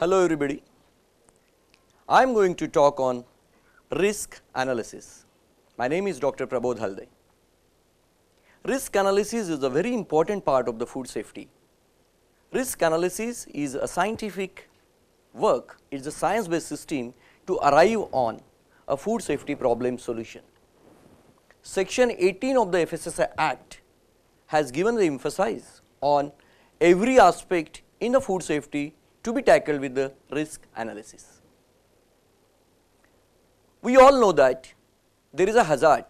Hello everybody. I am going to talk on risk analysis. My name is Dr. Prabodh Halde. Risk analysis is a very important part of the food safety. Risk analysis is a scientific work, it is a science based system to arrive on a food safety problem solution. Section 18 of the FSSAI Act has given the emphasis on every aspect in the food safety to be tackled with the risk analysis. We all know that there is a hazard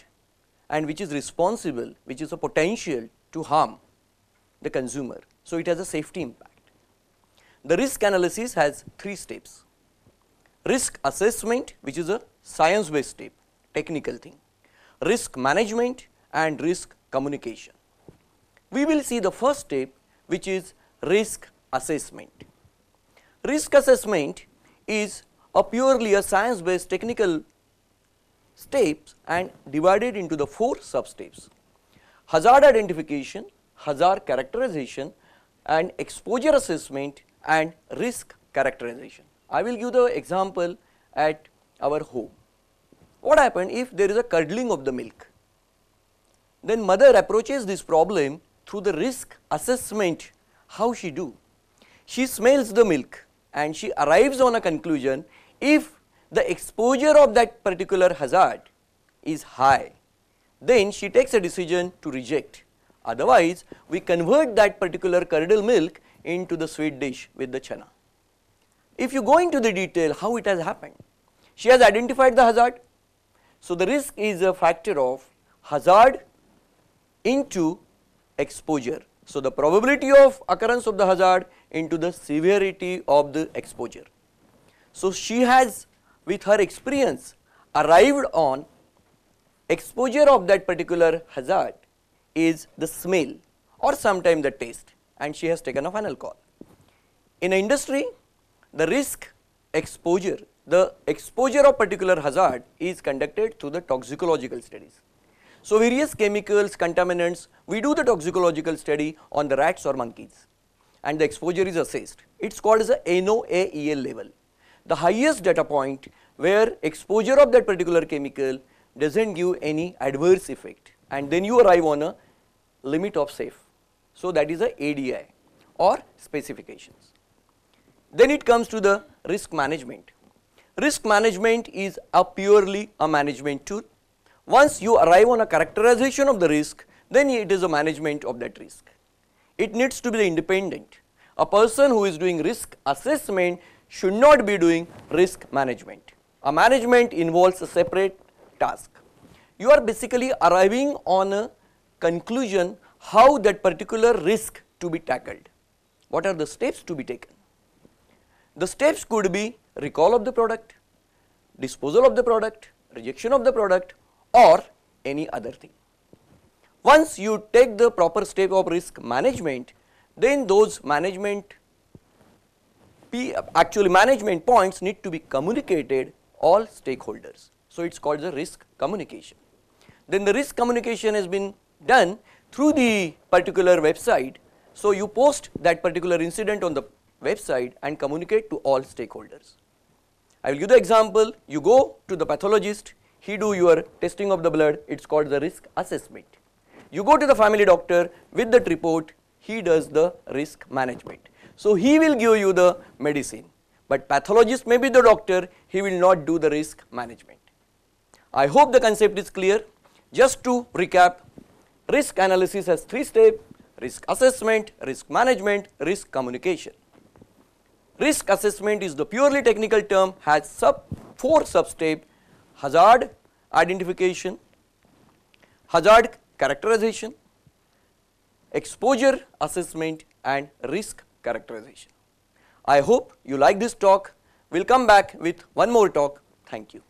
and which is responsible, which is a potential to harm the consumer. So, it has a safety impact. The risk analysis has three steps. Risk assessment which is a science based step, technical thing. Risk management and risk communication. We will see the first step which is risk assessment. Risk assessment is a purely a science based technical steps and divided into the four sub steps. Hazard identification, hazard characterization and exposure assessment and risk characterization. I will give the example at our home. What happened if there is a curdling of the milk? Then mother approaches this problem through the risk assessment how she do? She smells the milk and she arrives on a conclusion if the exposure of that particular hazard is high, then she takes a decision to reject. Otherwise, we convert that particular curdled milk into the sweet dish with the chana. If you go into the detail how it has happened, she has identified the hazard. So, the risk is a factor of hazard into exposure. So, the probability of occurrence of the hazard into the severity of the exposure. So, she has with her experience arrived on exposure of that particular hazard is the smell or sometime the taste and she has taken a final call. In industry the risk exposure the exposure of particular hazard is conducted through the toxicological studies. So, various chemicals, contaminants, we do the toxicological study on the rats or monkeys and the exposure is assessed. It is called as a NOAEL level. The highest data point where exposure of that particular chemical does not give any adverse effect and then you arrive on a limit of safe. So, that is a ADI or specifications. Then it comes to the risk management. Risk management is a purely a management tool once you arrive on a characterization of the risk, then it is a management of that risk. It needs to be independent. A person who is doing risk assessment should not be doing risk management. A management involves a separate task. You are basically arriving on a conclusion how that particular risk to be tackled. What are the steps to be taken? The steps could be recall of the product, disposal of the product, rejection of the product or any other thing. Once you take the proper step of risk management, then those management actually management points need to be communicated all stakeholders. So, it is called the risk communication. Then the risk communication has been done through the particular website. So, you post that particular incident on the website and communicate to all stakeholders. I will give the example, you go to the pathologist, he do your testing of the blood, it is called the risk assessment. You go to the family doctor with that report, he does the risk management. So, he will give you the medicine, but pathologist may be the doctor, he will not do the risk management. I hope the concept is clear. Just to recap, risk analysis has three steps, risk assessment, risk management, risk communication. Risk assessment is the purely technical term has sub four sub steps hazard identification, hazard characterization, exposure assessment and risk characterization. I hope you like this talk. We will come back with one more talk. Thank you.